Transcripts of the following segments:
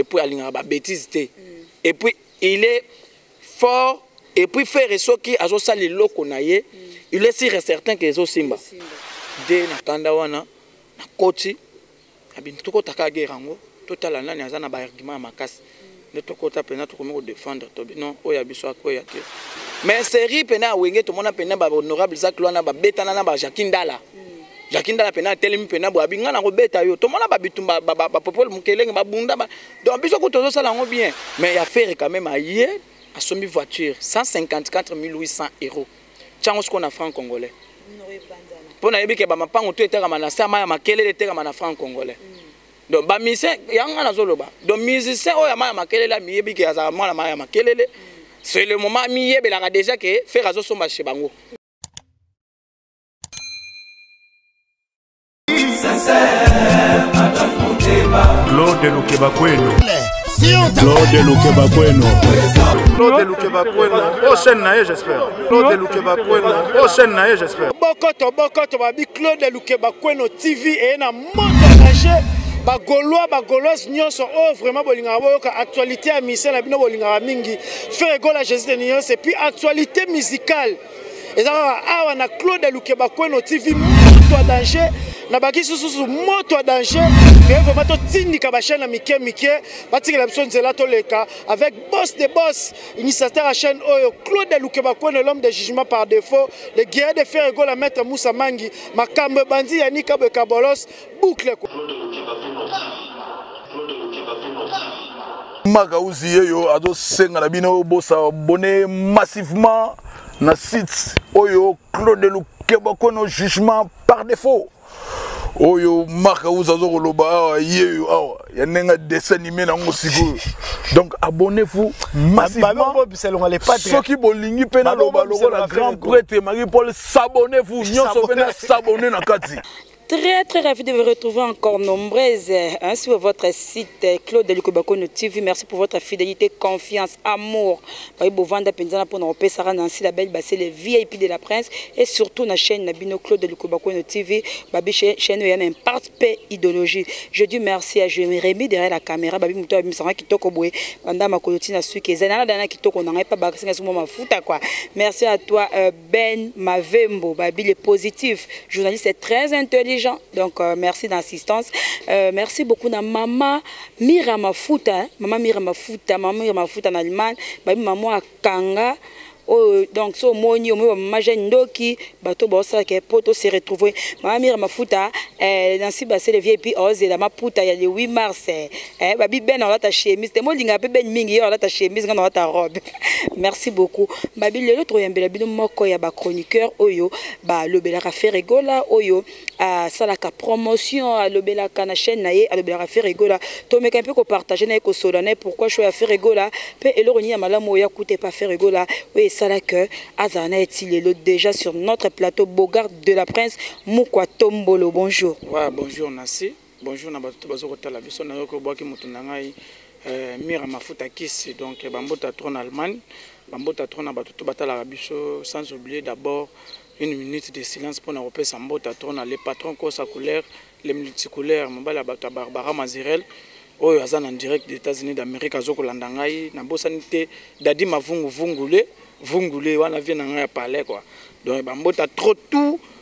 et puis alingaka ba bêtises te et puis il est fort et puis ferre soki azosala eloko na ye il est sûr et certain que ezosimba de na kanda wana na koti na bintu tokotaka guerre yango totala nani aza na ba argument ya makasi nde tokota mpenza tokomi kodefendre tobi non oyo ya biso akweya te mais serie mpena ya wenge tomona mpena ba honorable zakl wana babetana na ba jaki ndala jaki ndala mpe natelemi mpe na bwabi ngai nakobeta yo tomona babitumba bapopole mokelenge babunda donc biso kutu tozosala yango bien mais ya fere quand même aye asombi voiture 154 800 euros ntiango sikoyo na franc congolais mpo nayebi ke bamapango to etekama na sama ya makelele etekama na franc congolais mm. donc bamusicien yango ngai nazoloba donc musicien oyo amaya makelele amiyebi ke azalaka mwana maya makelele mm. c'est le moment amiyebelaka déjà ke fere azosomba chez bango Claude Lukeba Kwenu Claude Lukeba Kwenu Claude Lukeba Kwenu au chaîne naye j'espère Claude Lukeba Kwenu au chaîne naye j'espère Bokoto Bokoto babi Claude Lukeba Kwenu TV et na monde engagé bagolois bagoloise nyonso oyo oh, vraiment bolingaka boyoka actualité ya misien na bino bolingaka mingi frère egola jésus de nyonso epuis actualité musicale eza kaka awa na claude lukebakweno tv moto ya danger na bakisi susu moto ya danger ke vraimen totindika bachaine ya mike mike batikela biso nzela toleka avec bos de bos initiateur ya chaine oyo claude lukebakweno l'homme de jugement par défaut le guerrier de fer egola maître musa mangi makambo ebandi yanikabwe kabolos boucle makauzi yeyo azosenga na bino bosabone massivement na site oyo claude lukeba kono jugement par défaut oyo mark ausa aza koloba awa yeyo awa ya ndenge adessin anime na yango sikoyo donc abonne vous massivemasoki bolingi mpe naloba lokola grand prêtre marie paul sabonne vous nyonso mpe na sabonne na kati Très très ravi de vous retrouver encore nombreuses hein, sur votre site Claude Lukobakono TV. Merci pour votre fidélité, confiance, amour. Bayi Bovanda Penzana pour nous Sarah Nancy la belle basse les VIP de la presse et surtout na chaîne Nabino Claude Lukobakono TV. Babi chaîne yana un part paix idéologie. Je dis merci à Jérémy derrière la caméra. Babi muto babi msanga kitoko boye. Banda makoloti na suki. Zenana dana kitoko na ngai pa bakasi na sumo mafuta quoi. Merci à toi euh, Ben Mavembo Babile positif journaliste est très intelligent donc euh, merci d'assistance euh, merci beaucoup na mama Mira Mafuta hein? mama Mira Mafuta mama Mira Mafuta na Allemagne babi mama akanga oyo donc so omoni omoni bamama jeune ndoki bato baosalaka po tose retrouve mama mira mafuta eh, nansi basele vie epuis aozela maputa ya le 8 mars eh, Eh, babi ben alata chemise te molingaka mpe ben mingi yo alata chemise ngai nalata robe merci beaucoup babi lelo tokoyambela bino moko ya bachroniqueur oyo balobelaka feregola oyo asalaka promotion alobelaka na chaîne na ye alobelaka feregola tomeka mpe kopartage na ye kosola na ye pourquoi cho ya feregola mpe eloko nini ya malamu oyo akuta epa feregola oyo esala ke azala na ye ti lelo déjà sur notre plateau bogard de la prince mukwa tombolo bonjour ouais, bonjour nasi Bonjour na bato bazo kotala biso na yoki obwaki moto na ngai euh, mira mafuta kisi donc euh, bambota trop na allemagne bambota trop na bato to batalaka biso sans oublier d'abord une minute de silence mpo na kopesa mbota trop na le patron kosa couleur le multicouleur mobali ya bato ya barbara mazirel oyo aza na direct des états-unis d'amérique azokolanda ngai nabosani te dadi mavungu vungule vungule wana vie na ngai ya palais kua donc bambota trop tout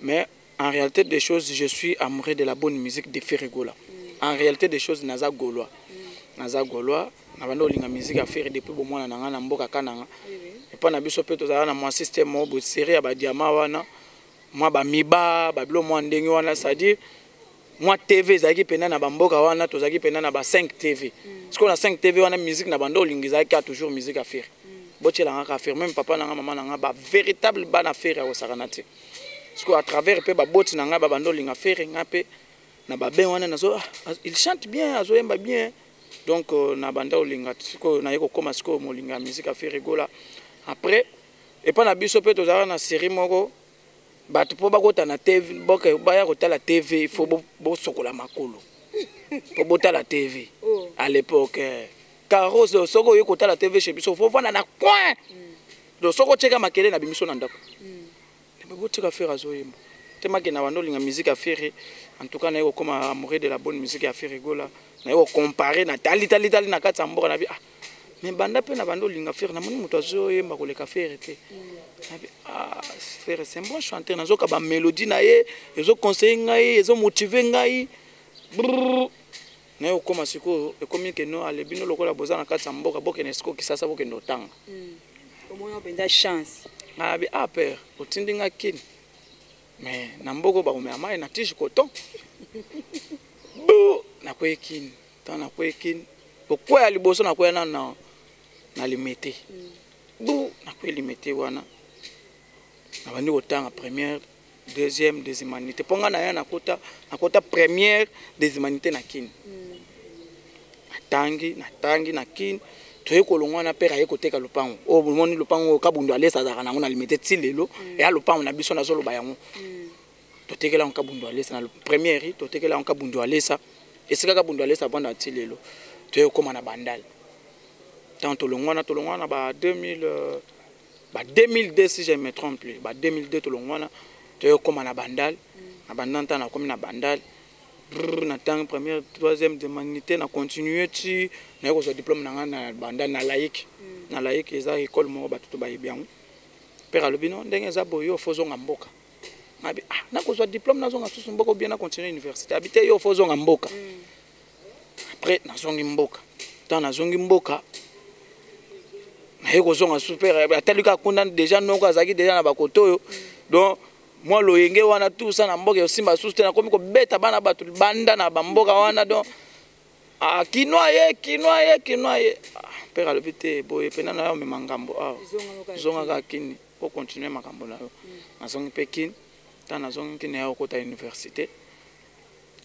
mais en réalité des choses je suis amoureux de la bonne musique de Ferre Gola mm. en réalité des choses naza golois mm. naza golois na banda olinga musique ya Ferre depuis bo mwana nanga na mboka kananga oui, oui. epa na biso pe tozala na mwa système mo bo série ya ba diamant wana mwa ba miba ba bilo mwa ndenge wana c'est à dire mwa tv ezalaki mpena na bamboka wana tozalaki mpena na ba 5 tv mm. sikoyo na 5 tv wana musique na banda olinga ezalaki a toujours musique ya Ferre mm. botyelanga ka Ferre meme papa nanga mama nanga ba véritable bana Ferre ya kosakana te sikoyo à travers mpe baboti na ngai babanda olinga fere ngai mpe na baben wana nazo ah, ah, il chante bien azoyemba bien donc euh, na banda olinga sikoyo naye kokóma sikoyo molinga ya miziki ya fere gola après epai na biso mpe tozalaka na série moko bato mpo bakota na tv baya kotala tv ifo bosokola makolo mpo botala tv oh. à l'époque eh. caros soki oye kotala tv chez biso fo fanda na coin mm. donc soki otyeka makele na bimiso na ndako hmm. botika fere azoyemba te makenda banda olinga musique ya fere en tout cas naye kokoma amoureux de la bonne musique ya fere gola naye kocompare na tali tali tali na kati ya mboka na bi ah mais banda mpe na banda olinga fere namoni moto azoyemba koleka fere te hmm. ah, fere c'est un bon chanteur nazoka bamélodie na ye ezoconseille ngai ezomotive ngai brrr naye okoma sikoyo ekomi ke no ale bino lokola boza na kati ya mboka bokende sikoyo kisasa bokende otanga hmm. omona mpenza chance nalabi a ah, père otindi nga kini mais na mboka bakomela mai na tige coton bu nakwei kini ntango nakwei kini okweya liboso nakweya nano na, na limete hmm. bu nakwei limete wana nabandi kotanga première deuxième des humanités mpo ngai naya nakota nakota première des humanités na kin mm. natangi natangi na kin toye kolongwa na pere aye koteka lopango oyo oh, bomoni lopango oyo kabundo alesa azalaka nango na limete ti lelo mm. eya lopango na biso nazoloba yango mm. totekela yango kabundo alesa na première totekela yango kabundo alesa esika kabundo alesa banda ti lelo toye kokóma na bandale ntango tolongwana tolongwana na ba 2000 ba 2002 si je ne me trompe plus ba 2002 tolongwana toyokoma na bandal na bandanta nakomi na bandal na ntango première troisième humanité na continue ti naye kozwa diplôme na ngai na bandal na laïque mm. na laïque eza école moko bato to bayebi yango père alobi no ndenge eza boye yo fozonga mboka nabi ah nakozwa diplôme nazonga susu mboka obie na continue université abi te yo fozonga mboka mm. après nazongi mboka ntango nazongi mboka naye kozonga super atali kaka kuna deja noko azalaki deja na bakoto oyo donc mwa loyenge wana tusa na mboka esimba susu te nakomi kobeta bana bato libanda na bamboka wana donc ah, kinois ye kinois ye kinois ye mpere ah, alobi te boye mpena na yo omema ngambo awa ah, zongaka kini okontinue makambo na yo nazongi mpe kini ntango nazongi kini ya okota université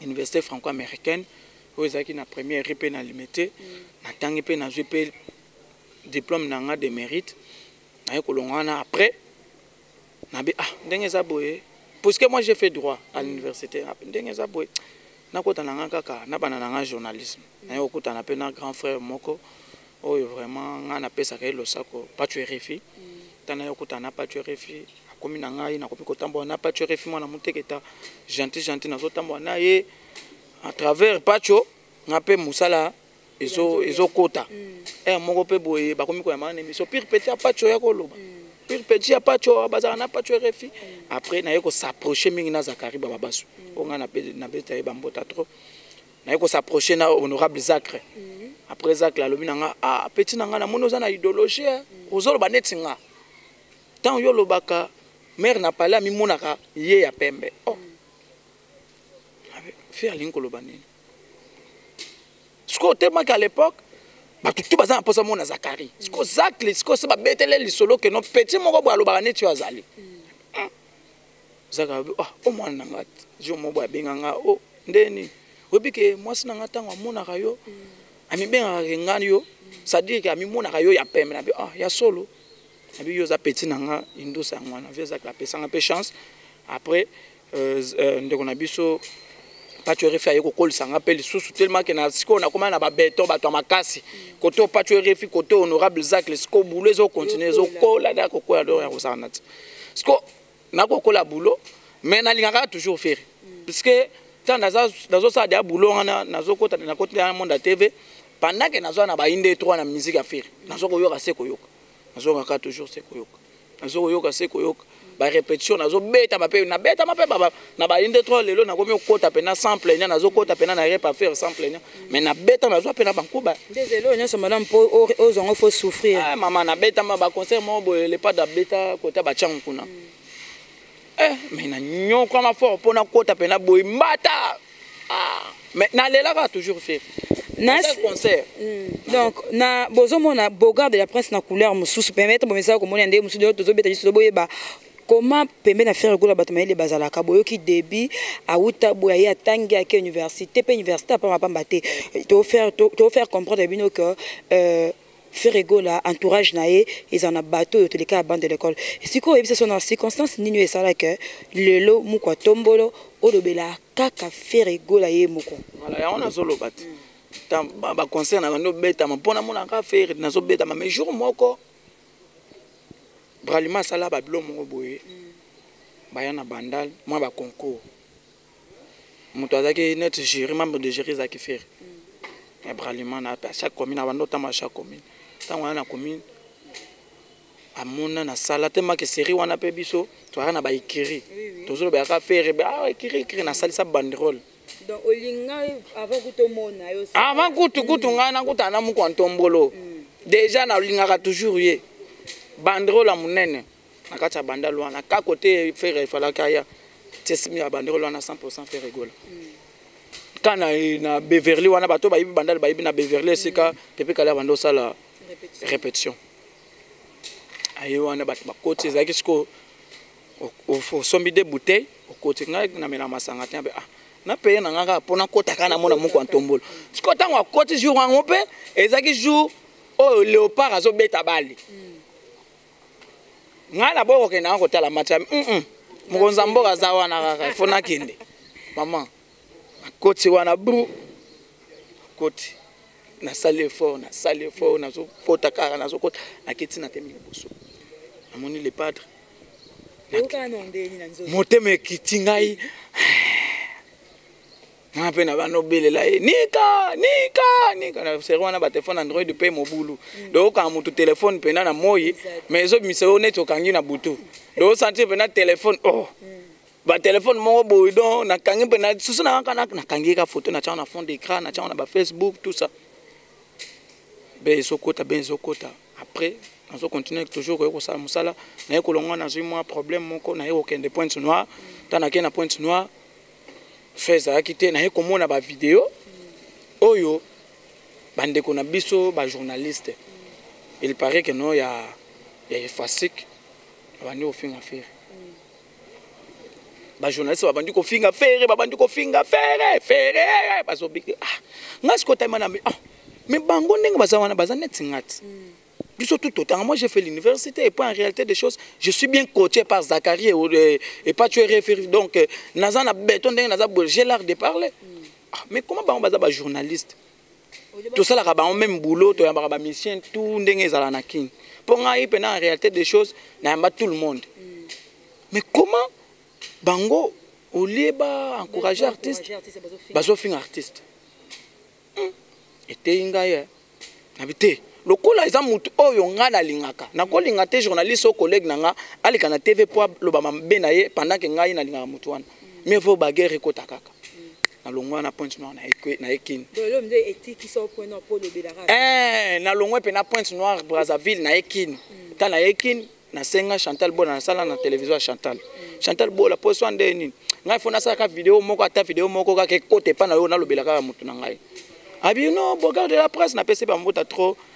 université franco-américaine oyo ezalaki na première mpe na limete mm. natangi mpe nazwi mpe diplôme na nga de mérite naye kolonga wana après nabi ah ndenge eza boye puisque moi j'ai fait droit à mm. l'université ah, ndenge eza boye nakota na nga kaka nabana na nga journalisme naye kokutana mpe na grand frère moko Oyo vraiment nga na pesaka ye losako Patsho Rfi ta na ye okutana na Patsho Rfi akomi na ngai nakomi kotambola na Patsho Rfi mwana muteketa gentil gentil nazo tambola na ye à travers Patsho nga pe musala ezo ezo kota mm. eh moko pe boye bakomi koyamba na emission pire petit ya Patsho ya koloba mm. pire petit ya Patsho bazaka na Patsho Rfi mm. après na ye ko s'approcher mingi na Zakarie Bababasu mm. onga na na beta ye bambota trop naye ko s'approcher na honorable Zacre mhm. après Zacre alobi na nga ah petit na nga na moni oza na idéologie hein. mhm. ozoloba neti nga ntango yo olobaka mare na pale amimonaka ye ya pembe oh. Mhm. fi alingi koloba nini sikoyo otemaki à l'époque bato tu baza na mposa mona zakari sikoyo zakli sikoyo se babetele lisolo keno petit moko boye alobaka neti oyo azali mm. zaka alobi ah o mwana na nga jour moko abenga nga o oh, ndenge nini oyebi ke mwasi na nga ntango amonaka yo mm. amibengaka ke nga yo sadire ke amimonaka yo ya pembe nabi ah ya solo nabi yo oza peti na nga indusa yango wana vi ezaka apesanga mpe chance après euh, euh, ndeko na biso pacho refi aye kokolisa nga mpe lisusu telema ke na sikoyo nakomana na babeton bato ya makasi kote oyo pacho refi kote honorable zacle sikoyo bulo ezokontinue ezokola na kokola dor ya kosala na ti sikoyo nakokola boulot mais nalingaka toujours ferre puisque ntango nazosala deja boulot wana nazokota nakoti na monde ya tv pendant ke nazoya na bainde etro na musique ya ferre nazo koyoka se koyoka nazongaka toujours se koyoka nazo koyoka se koyoka barépétition nazobetama mpe nabetama mpe na balinde trop lelo nakomi okota mpena sans plaignant nazokota mpena na repa faire sans plaignant mais nabeta nazwa mpena bankuba ndezelo nyonso malamu mpo ozwa yango fo souffrir eh, mama nabetama baconcert moko boye lepa dabeta kota bacyango kuna mm. eh, mais nanyokwama fort mpo nakota mpena boye mbata ah, mais nalelaka toujours fere concert mm. donc na bozomona bogard de la prince na couleur mosusu permettre bomesaka komona ndenge mosusu donc tozobeta liso toboyeba koma pembe na frère gola bato mayele bazalaka boyoki debut awuta boya ye atangi ake université mpe université apamba pamba te tofaire comprendre bino que euh, frère gola entourage na ye eza na bato oyo toleka ya bande de l'école sikoyo oyebisa so na circonstance nini oyo esalaka lelo mokwa tombolo olobela kaka frère gola ye moko voilà yango nazoloba te baconcert na bando obetama mpo namonaka frère nazobetama mais jour moko bralima asala babilo moko boye baya na bandal mwa baconcours moto azalaki neti jury membre de jury ezalaki fere ya bralima na chaque commune abanda otambwa chaque commune ntango wana na commune amona na sala te make série wana mpe biso toyaka na baekiri tozoloba yaka fere ah, ekiri ekiri nasalisa banderole Donc olinga avant kutu omona yo. Avant kutu kutu mm. ngai nakutana na mukwa ntombolo. Mm. Deja nalingaka toujours ye. Banderola munene na kati ya banda lwana ka kote fere efalaki aya tesimi ya banderola wana 100% fere gola. Mm. Ka na, na Beverly wana bato bayibi bandal bayibi na Beverly esika mm. pepe kala bando sala repetition. Aye wana bato bakoti ezalaki sikoyo osombi de bouteille okoti ngai namela masanga te ah na peye na ngai kaka mpo nakota kaka namona moko ya ntombolo sikoyo ntango akoti jour yango mpe ezalaki jour oyo léopard azobeta bale hmm. ngai naboyi kokende nanga kotala match ami mokonzi ya mboka aza wana kaka ifo nakende mama Koti wana bru koti nasali effort nasali effort nazokota kaka nazokota nakiti na temi liboso namoni le padre motema ekiti ngai nga mpe na bana obelela ye nika nika nika na seri wana batelefone android mpe mobulu mm. dookanga motu telefone mpena na moi mais ezobimisa yo neti okangi na butu doosantire mpena telefone o oh. mm. ba téléphone moko boye donc nakangi mpe susu nakangi ye ka photo natyango na fond d'écran natyango na bafacebook tout ça be ezokota be ezokota après nazo continue toujours koye kosala mosala naye kolongwa nazwi mwa problème moko naye kokende pointe noire ntan nakei na pointe noire fe ezalaki te naye komona bavideo oyo bandeko na biso bajournaliste il paraît que no ya ya efasique abandi kofinga fere ba journaliste babandi kofinga fere babandi kofinga fere fere bazobiki ah nga siko tayima na ah mais bango ndenge baza wana baza neti nga ti mm. biso tout autant moi j'ai fait l'université et puis en réalité des choses je suis bien coaché par Zachary et, euh, et pas tu référé donc euh, naza na béton ndenge naza j'ai l'art de parler mm. ah, mais comment bango baza ba journaliste tosalaka bango meme boulot toyambaka ba musicien tout ndenge ezala na kin mpo ngai mpena en réalité des choses nayamba tout le monde mm. mais comment bango olie ba encourage artiste bazofinga artiste hmm. eteyi ngai eh. nabi te lokola eza motu oyo ngai nalingaka nakolinga te journaliste oyo collègue na ngai aleka na tv mpo aloba mabe na ye pendant ke ngai nalingaka motu wana mieux vaut baguerre ekota kaka nalongwa na pointe noire na ye kin eh, nalongwa mpe na pointe noire brazzaville na ye kin mm. ta na ye kin nasenga chantal bola nasala na télévision ya chantal mm. chantal bola mpo eswa nde nini ngai fo nasalaka video moko ata video moko kaka ekota epai na yo nalobela kaka motu na ngai abino ah, bogarde la presse napesi bambota trop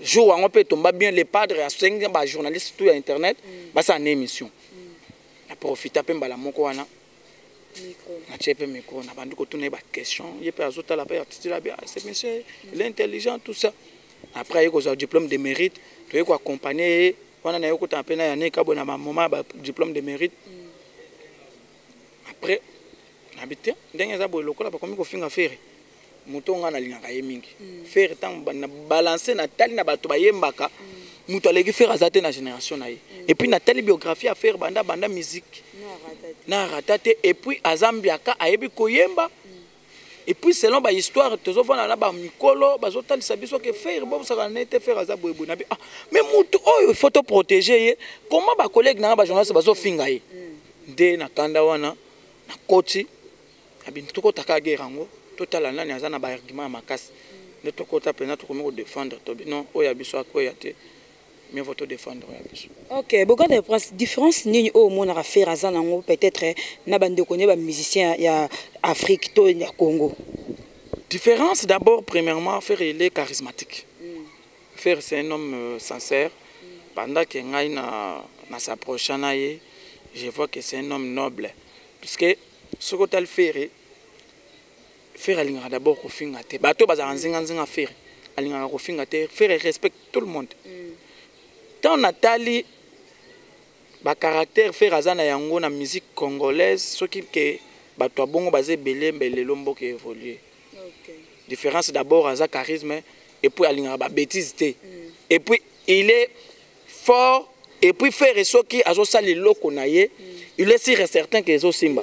jour yango mpe etomba bien le padre asengi ba journaliste tout ya internet mm. basala na émission mm. na profita mpe mbala moko wana natie mpe micro nabandi kotuna ye baquestion ye mpe azotala mpe atitila bia ce monsieur mm. il est intelligent tout ça après aye kozwa diplôme de mérite toye koaccompagne ye wana naye okutana mpe na yane kabwe na bamoma ya badiplôme de mérite après nabi te ndenge eza boye lokola bakomi kofinga fere moto oyo ngai nalingaka ye mingi mm. fere ntango na balanse natali na bato bayembaka mm. moto aleki fere aza te na génération na ye mm. epuis natali biographie ya fere banda banda musique na rata te epuis aza mbiaka ayebi koyemba epuis selon bahistoire tozofanda na bamikolo bazotalisa biso ke fere bobosaka na ye te fere aza boyeboye na bi ah, mais motu oyo ifo to protege ye comment bacollege na nga bajournaliste bazofinga ye nde na kanda wana nakoti abimi tokota kaka guerre yango totala nani aza na baargument ya makasi nde tokota mpenza tokomi kodefendre to bino oyo ya biso akweya te mieux vaut todefendre oyo ya biso ok boganda ya prince différence nini oyo omonaka fere aza nango peut-être na bandeko ne bamusicien ya afrique to ya congo différence d'abord premièrement fere il est charismatique mm. fere c'est un homme euh, sincère mm. pendant ke ngai na, na s'approcha na ye je vois que c'est un homme noble puisque Soki otali Ferre, Ferre alingaka d'abord kofinga te. Bato bazalaka nzinga nzinga Ferre alingaka kofinga te. Ferre respecte tout le monde. Mm. Tant natali ba caractère Ferre aza na yango na musique congolaise soki ke bato ya bongo baza ebele mbe lelo mboka évoluer. Okay. Différence d'abord aza charisme et puis alingaka ba bêtises te. Mm. Et puis il est fort et puis ferre soki azosala eloko na ye il est sûr et certain que ezosimba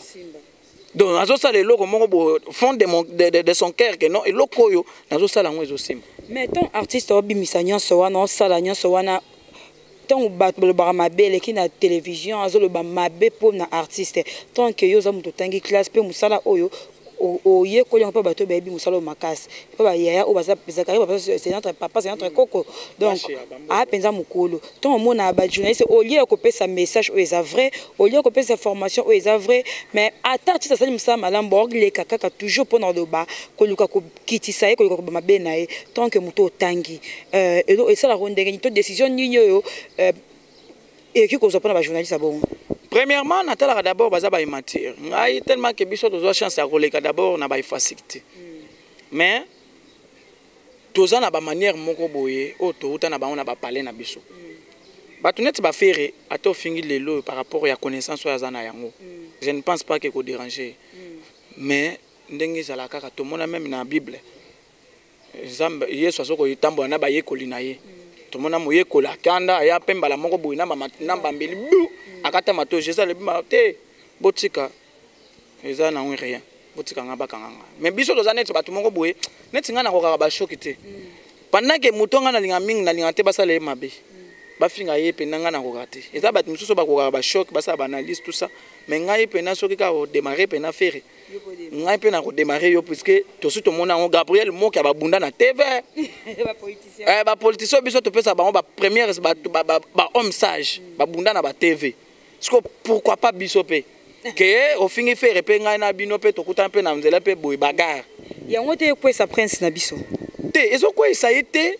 donc azosala eloko moko bo fond de, mon, de, de, de son cœur que non eloko oyo nazosala yango ezosimba mais ton artiste obimisa nyonso wana osala nyonso wana ntango bato balobaka mabe eleki na télévision azoloba mabe mpo na artiste tant que yo oza moto otangi classe mpe mosala oyo oyekoli yango mpe bato bayebi mosala oyo makasi mpe bayaya oyo baza zakari notre papa c'est notre koko donc aa mpenza mokolo ntango omona bajournaliste olie ya kopesa message oyo eza vrai olie ya kopesa formation oyo eza vrai mais ata artiste asali mosala malamu baoleka kaka toujours mpo na koloba koluka kokitisa ye koluka koba mabe na ye tant que moto otangi euh, esalaka ndenge nini to décision nini oyo euh, Et qui cause pas na journaliste à bon. Premièrement, natalaka d'abord baza ba immature. Ngai tellement que biso tozo chance ya koleka d'abord na ba facilité. Mais toza na ba manière moko boye oyo towuta na bango na ba palais na biso. Bato neti ba fere ata ofingi lelo par rapport ya connaissance oyo aza na yango. Je ne pense pas que ko déranger. Mais ndenge ezalaka kaka tomona meme na Bible. nzambe yesu aza kotambola na bayekoli na ye tomona moyekoli akanda aya mpe mbala moko boye na bambeli bu akata mato jesus alobi ma te botika eza nango rien botika ngai bakanga ngai me biso toza neti bato moko boye neti ngai nakokaka bashoki te pendant ke moto ngai nalinga mingi nalinga te basala ye mabe bafinga ye mpenza ngai nakoka te eza bato mosusu bakokaka bashoki basala baanalyse tout ça me ngai mpenza soki kaka odemare mpenza fere ngai mpe na kodemare yo puiske tosi tomona yango gabriel moki ababunda na tv bapolitisien eh, biso topesa bango bapremière bahomme sage babunda na batv siko pourquoi pas biso mpe ke ofingi fere mpe ngai na bino mpe tokutana mpe na nzela mpe boye bagare yango te ekwesa prince na biso te ezokweyisa ye te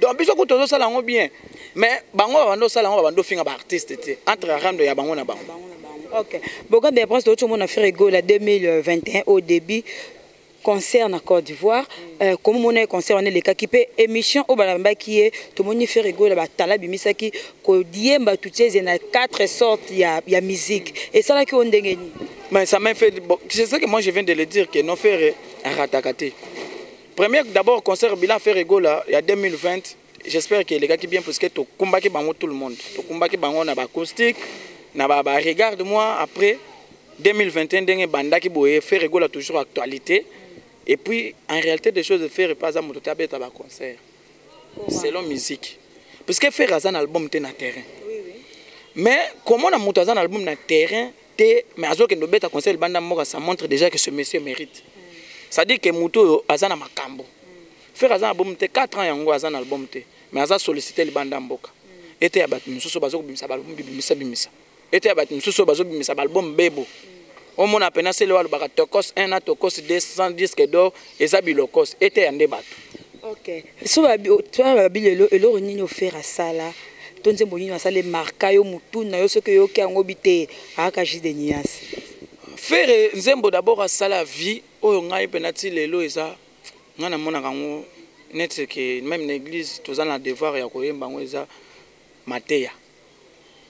donc biso kutu tozosala yango bien mais bango babanda osala yango babanda ofinga baartiste te entre arando ya bango na bango ok boka de prince touti omona frère egola 2021 au début concert na côte d'ivoire euh, komi omona ye concert wana elekaki mpe émission oyo balambaki ye tomoni frère egola batala abimisaki kodiyemba tutieze na quatre sortes ya, ya musique esalaki oyo ndenge nini mais ça m'a fait bon, c'est ce que moi je viens de le dire que non frère arataka te Premier d'abord concert bilan Ferre Gola ya 2020 j'espère que elekaki bien parce que tokumbaki bango tout le monde tokumbaki bango na bacoustique na ba, ba regarde moi après 2021 ndenge ebandaki boye Ferre Gola toujours actualité et puis en réalité des choses Ferre pas aza moto te abeta baconcert selon musique parce que Ferre aza na album te na terrain mais comment na moto aza na album na terrain te mais azokende obeta conseil libanda mboka ça montre déjà que ce monsieur mérite ça dit que moto oyo aza na makambo frère aza na album te 4 ans yango aza na album te mais aza sollicité libanda mboka ete ya bato mosusu bazokobimisa baalbum bibimisa bimisa ete ya bato mosusu bazobimisa baalbum bebo omona pena sele oyo alobaka tokos 1 na tokos 200 disque d'or eza bilokos eteya nde bato okay. so babi lelo eloko nini ofere asala to nzembo nini asala emarka yo motu na yo soki oyoki yango bi te ayaka jus de nias fere nzembo dabord asala vie oyo ngai mpe nati lelo eza ngai namonaka yango neti ke meme na église toza na devoir ya koyemba yango eza mateya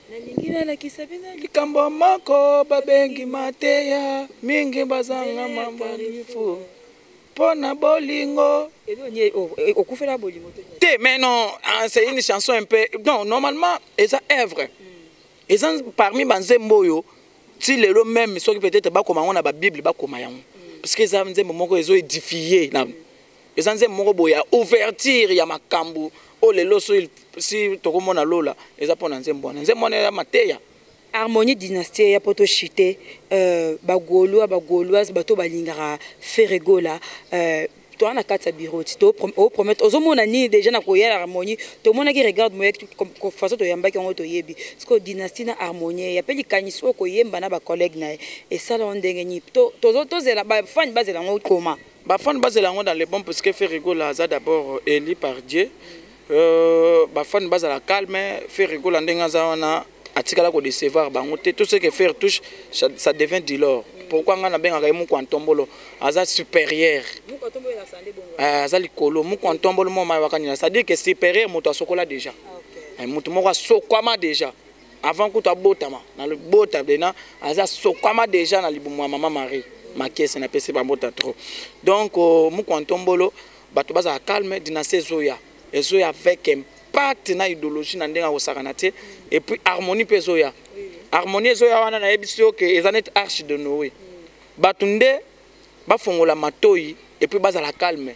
Nalingi nalakisa bino likambo moko babengi mateya. Mingi bazanga mamalifu mpo na bolingo. Okufela bolingo te mais non, ah, c'est une chanson un peu non normalement eza œuvre eza parmi banzembo oyo ti lelo meme soki peut-être bakoma yango na babible bakoma yango parce que eza nzembo moko ezo édifie na eza nzembo moko boye ya ouverture ya makambo oyo lelo si tokomona lola eza mpo na nzembo wana nzembo wana ya mateya harmonie dynastie ya poto chite euh, bagolois bagoloise bato balingaka feregola euh, toa na kati ya bureau ti opromete ozomona nini déjà na koya na harmonie tomonaki regarde moya façon toyambaki yango toyebi sikoyo dynastie na harmonie ya mpe likanisi oyo koyemba na bacollègue na ye esala yango ndenge nini tozela bafani bazela yango koma to Ba fans bazela yango dans le bon parce que Ferre Gola aza d'abord élu par Dieu. Euh, ba fans bazala calme, Ferre Gola ndenge aza wana atikala ko décevoir bango te. Tout ce que Ferre touche, ça, ça devient du l'or. Pourquoi nga na bengaka ye Muku Antombolo? Aza supérieur. Muku Antombolo na sande bongo. Euh, aza likolo. Muku Antombolo mo mayi wakani na. C'est-à-dire que supérieur moto asokola déjà. Ah, okay. Eh, moto moko asokwama déjà. avant kutu abotama na libota dena aza sokwama deja na libumu ya mama marie makese na pesi bambota trop donc euh, mukwa ntombolo bato bazala calme dinase ezoya ezoya avec impact na idéologie na ndenge akosakana te et puis harmonie mpe ezoya harmonie ezoya wana nayebisi yo ke eza neti arche de noé bato nde bafongola matoi et puis bazala calme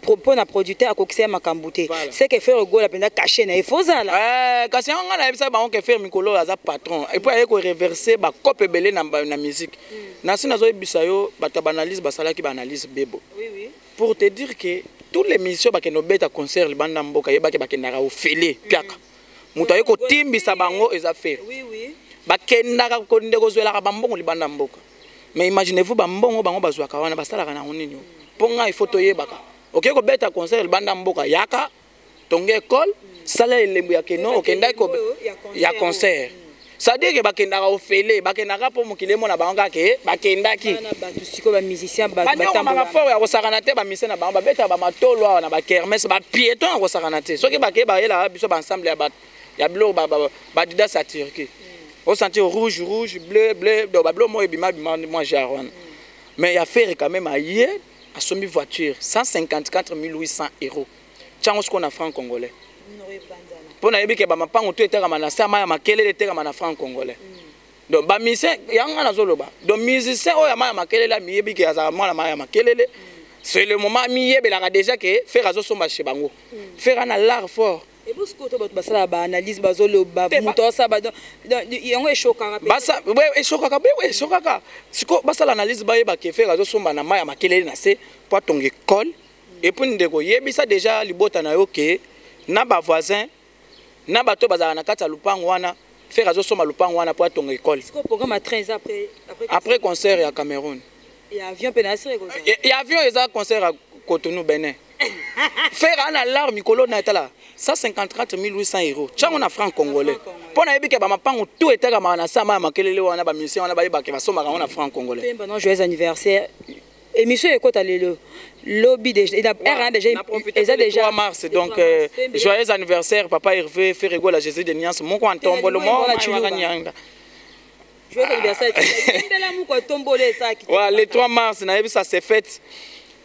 propos na producteur akokisa ye makambo te c'est que ferre gola mpenza cache na ye fo ozala eh, kasi yango ngai nayebisaki bango ke ferre mikolo oyo aza patron epuis aye koreverse bacope ebele na musique hmm. nasi nazoyebisa yo bato ya baanalyse basalaki baanalyse bebo pour te dire que tous les musiciens bakende obeta concert libanda mboka yebaki bakendaka ofele piaka hmm. moto aye kotimbisa bango eza ferre bakendaka konde kozwelaka bambongo libanda mboka mais imaginez vous bambongo bango bazwaka wana basalaka nango nini mpo ngai ifo toyebaka okei kobeta concert libanda mboka yaka tonga ekole sala elembo ya keno okendaki ya concert c'est-à-dire que bakendaka ofele bakendaka mpo mokili emona bango kaka ke bakendaki banyongomaka fort ya kosakana te bamise na bango babetaka bamatolo awa na bakermes bapieton ya kosakana te soki bakei bayelaka biso baensemble ya bato ya biloko ba, ba, ba adidas ya turquie mm. osanti rouge rouge bleu bleu donc babiloko moko ebima bima mwa genre wana mm. mais ya fere quand même aye asombi voiture 154 800 euros ntango sikoyo na franc congolais mpo nayebi ke bamapango to etekama na sama ya makelele etekama na franc congolais mm. donc bamusicien yango ngai nazoloba donc musicien oyo ya maya makelele amiyebi ke azalaka mwana maya ya makelele mm. c'est le moment amiyebelaka déjà ke fere azosomba chez bango mm. fere ana lar fort Ebo sikoyo to bato basala ba analyse bazoloba moto asala ba yango eshokaka pe basa eshokaka be eshokaka sikoyo basala analyse bayeba ke fere azosomba na mai ya makelele na se mpo atonga ekole epuis ndeko yebisa deja libota na yo ke na bavoisin na bato bazalaka na kati ya lopango wana fere azosomba lopango wana mpo atonga ekole après concert ya cameroun ya avion eza concert ya cotonou benin ferre ana lar mikolo na etala 154800 euro tiango na franc congolais mpo nayebi ke bamapango tout etekamaka na sama ya makelele wana bamusicien wana bayebake basombaka yango na franc congolais pemba non joyeux anniversaire émission ekota lelo lobi eza déjà mars donc euh, joyeux anniversaire papa herve ferrego la jésus de niance moko antombolo moaanyanga le 3 mars nayebisa se fete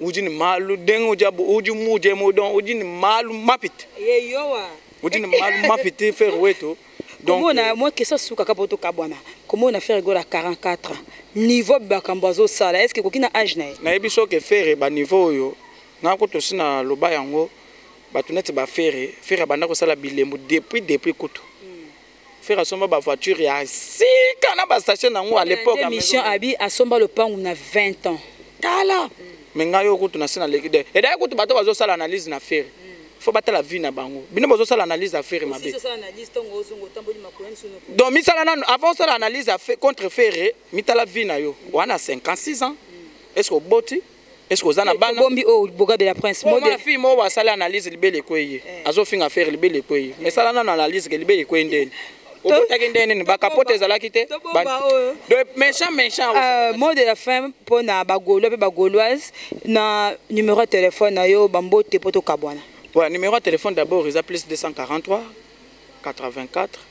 udi ni malu denge udi abu udi muje mu don udi ni malu mapite ye yowa udi ni malu mapite fer wetu donc komona mwa kesa suka ka poto kabwana komona fer gola 44 niveau bakambo azo sala est ce que kokina age na ye na yebi so ke fer ba niveau oyo na ko tosi na loba yango bato neti ba fer fer abanda ko sala bilembo depuis depuis kutu Ferre asomba ba voiture ya sika na ba station na ngo à l'époque ya mission abi asomba lopangu na 20 ans kala me ngai yo kutu na se na leki de et d'ailleurs kutu bato bazosala analyse na Ferre faut batala vie na bango bino bozosala analyse ya Ferre mabe donc misala nanu avant osala analyse ya contre Ferre mitala vie na yo wana 56 ans est ce que oboti Est-ce que oza na bana? Bombi o oh, boga de la prince. Moi la fille moi wa sala analyse libele kweye. Eh. Azo finga faire libele kweye. Mais sala na analyse que libele kweye ndeni. obotaki ndenge nini bakapote ezalaki te méchant méchant euh, mot de la fin mpo na bagaulois mpe bagauloise na numéro ya telefone na yo bambote mpo tokabwana voilà numéro ya telefone d'abord eza plus 243 84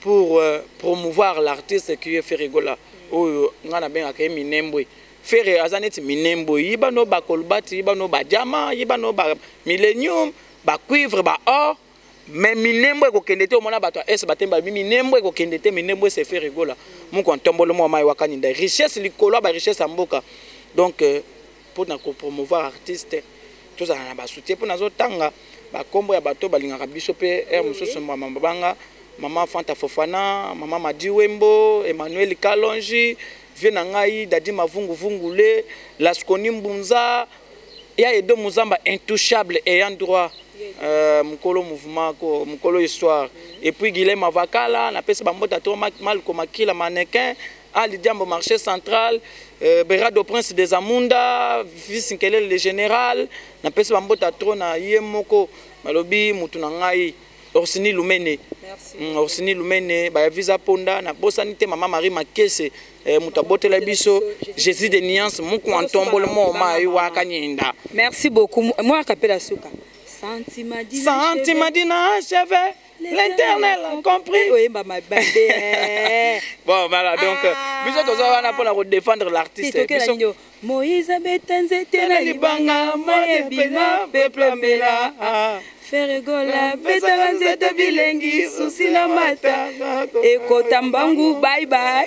pour euh, promouvoir l'artiste qui est Ferre Gola oyo nga na bengaka ye Minembwe Ferre aza neti Minembwe yiba no ba kolbati yiba no ba diamant yiba no ba millennium ba cuivre ba or mais minembo ekokende te omona bato ya est batemba bi minembo ekokende te minembo ese fere egola moko ntombolo mwa mai wakaninda richesse likolo ya barichesse ya mboka donc euh, Pona ko promouvoir artiste tozala na ba soutien pona zo tanga ba kombo ya bato balingaka biso pe heure mosusu mama mabanga mama Fanta Fofana mama Madi Wembo Emmanuel Kalonji vieux na ngai Dadi Mavungu Vungule Laskoni Mbunza ya Edo Muzamba intouchable ayant droit euh, mukolo mouvement ko mukolo histoire et puis Guilhem Avakala na pesi ba mbota to Malko Makila mannequin Ali Diambo marché central euh, Berado Prince des Amunda Fils Nkelele le général na pesi ba mbota trop na ye moko malobi mutu na ngai Orsini Lumene mm, Orsini Lumene ba visa ponda na bosani te maman Marie Makese eh, mutu abotela biso Jésus de nuance muku antombolo mo ma yuwa kanyinda Merci beaucoup. Moi akapela suka. Sentiment dina cheveux. Sentiment dina cheveux L'éternel a compris. Oui, maman, bon, voilà, donc, ah. biso toza wana pona ko défendre l'artiste. Biso Moïse abeta nzete na libanga, moye bina peuple amela. Ah. Ferregola betaka nzete bilengi susi na mata ekota mbangu bye bye.